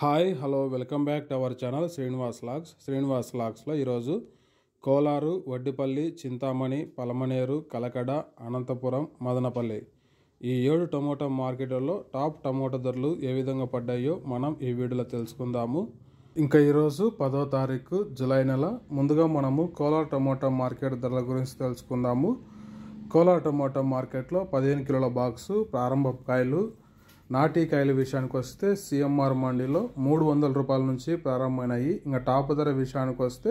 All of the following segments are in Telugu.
Hi hello welcome back to our channel Srinivas vlogs Srinivas లాగ్స్లో ఈరోజు కోలారు వడ్డిపల్లి చింతామణి పలమనేరు కలకడ అనంతపురం మదనపల్లి. ఈ ఏడు టమోటా మార్కెట్లలో టాప్ టమోటా ధరలు ఏ విధంగా పడ్డాయో మనం ఈ వీడియోలో తెలుసుకుందాము. ఇంకా ఈరోజు పదో తారీఖు జూలై నెల. ముందుగా మనము కోలార్ టమోటా మార్కెట్ ధరల గురించి తెలుసుకుందాము. కోలార్ టమోటా మార్కెట్లో పదిహేను కిలోల బాక్సు ప్రారంభ కాయలు నాటి కాయల విషయానికి వస్తే సిఎంఆర్ మండీలో మూడు వందల రూపాయల నుంచి ప్రారంభమైనాయి. ఇంకా టాప్ ధర విషయానికి వస్తే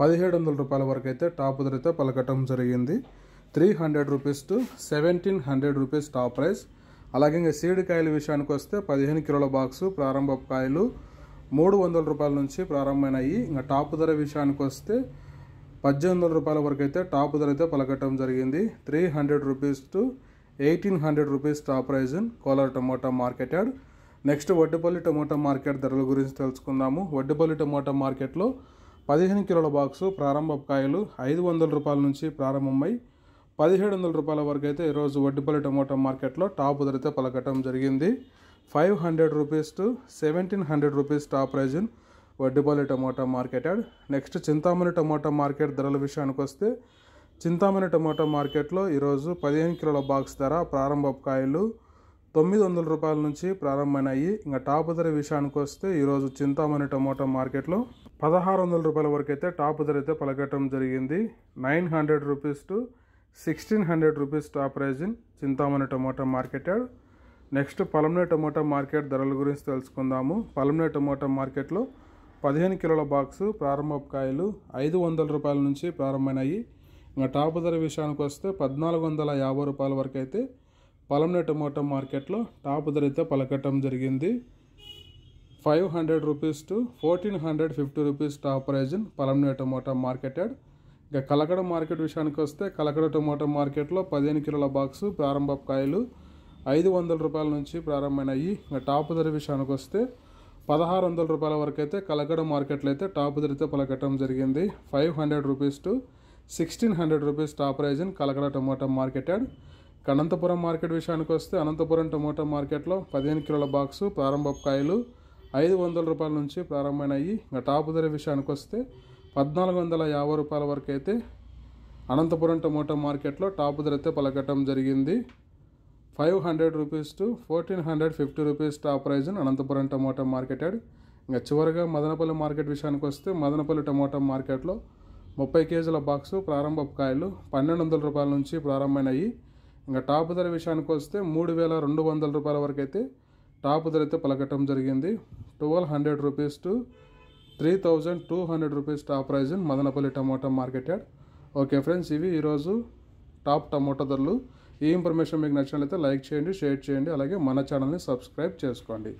పదిహేడు వందల రూపాయల వరకు అయితే టాప్ ధర అయితే పలకటం జరిగింది. Three hundred rupees to seventeen hundred rupees top price. అలాగే ఇంకా సీడ్ కాయల విషయానికి వస్తే పదిహేను కిలోల బాక్సు ప్రారంభ కాయలు మూడు వందల రూపాయల నుంచి ప్రారంభమైనాయి. ఇంకా టాప్ ధర విషయానికి వస్తే పద్దెనిమిది వందల రూపాయల వరకు అయితే టాప్ ధర అయితే పలకటం జరిగింది. Three hundred rupees to eighteen hundred rupees top price in Kolar tomato market next Vaddapalli tomato market ధరల గురించి తెలుసుకుందాము. వడ్డపల్లి టమోటా మార్కెట్లో పదిహేను కిలోల బాక్సు ప్రారంభ కాయలు ఐదు వందల రూపాయల నుంచి ప్రారంభమై పదిహేడు వందల రూపాయల వరకు అయితే ఈరోజు వడ్డపల్లి టమోటా మార్కెట్లో టాప్ ధరతో పలకటం జరిగింది. Five hundred rupees to seventeen hundred rupees top price in tomato market next Chintamani tomato market ధరల విషయానికి వస్తే చింతామణి టమాటో మార్కెట్లో ఈరోజు పదిహేను కిలోల బాక్స్ ధర ప్రారంభ కాయలు తొమ్మిది వందల రూపాయల నుంచి ప్రారంభమైనాయి. ఇంకా టాప్ ధర విషయానికి వస్తే ఈరోజు చింతామణి టమాటో మార్కెట్లో పదహారు వందల రూపాయల వరకు అయితే టాప్ ధర అయితే పలకటం జరిగింది. Nine hundred rupees to sixteen hundred rupees top price in Chintamani tomato market next Palamaner tomato market ధరల గురించి తెలుసుకుందాము. పలమనే టమాటా మార్కెట్లో పదిహేను కిలోల బాక్సు ప్రారంభ కాయలు ఐదు వందల రూపాయల నుంచి ప్రారంభమైనాయి. ఇంకా టాప్ ధర విషయానికి వస్తే పద్నాలుగు వందల యాభై రూపాయల వరకు అయితే పలంనే టమోటో మార్కెట్లో టాప్ ధర అయితే పలకటం జరిగింది. Five hundred rupees to fourteen hundred fifty rupees top price in Palamaner tomato market ఇంకా కలకడ మార్కెట్ విషయానికి వస్తే కలకడ టొమాటో మార్కెట్లో పదిహేను కిలోల బాక్సు ప్రారంభ కాయలు ఐదు వందల రూపాయల నుంచి ప్రారంభమైనాయి. ఇంకా టాప్ ధర విషయానికి వస్తే పదహారు వందల రూపాయల వరకు అయితే కలకడ మార్కెట్లో అయితే టాప్ ధరతో పలకటం జరిగింది. Five hundred rupees to sixteen hundred rupees top price in Kalakada tomato market yard Anantapuram market విషయానికి వస్తే అనంతపురం టమోటా మార్కెట్లో పదిహేను కిలోల బాక్సు ప్రారంభ కాయలు ఐదు వందల రూపాయల నుంచి ప్రారంభమైనాయి. ఇంకా టాప్ ధర విషయానికి వస్తే పద్నాలుగు వందల యాభై రూపాయల వరకు అయితే అనంతపురం టమోటా మార్కెట్లో టాప్ ధర అయితే పలకటం జరిగింది. Five hundred rupees to fourteen hundred fifty rupees top price Anantapuram tomato market yard ఇంకా చివరిగా మదనపల్లి మార్కెట్ విషయానికి వస్తే మదనపల్లి టమోటా మార్కెట్లో ముప్పై కేజీల బాక్సు ప్రారంభ కాయలు పన్నెండు వందల రూపాయల నుంచి ప్రారంభమైనాయి. ఇంకా టాప్ ధర విషయానికి వస్తే మూడు వేల రెండు వందల రూపాయల వరకు అయితే టాప్ ధర అయితే పలకటం జరిగింది. Twelve hundred rupees to three thousand two hundred rupees top price in Madanapalle tomato market yard okay friends ఇవి ఈరోజు టాప్ టమోటా ధరలు. ఈ ఇన్ఫర్మేషన్ మీకు నచ్చినట్లయితే లైక్ చేయండి షేర్ చేయండి అలాగే మన ఛానల్ని సబ్స్క్రైబ్ చేసుకోండి.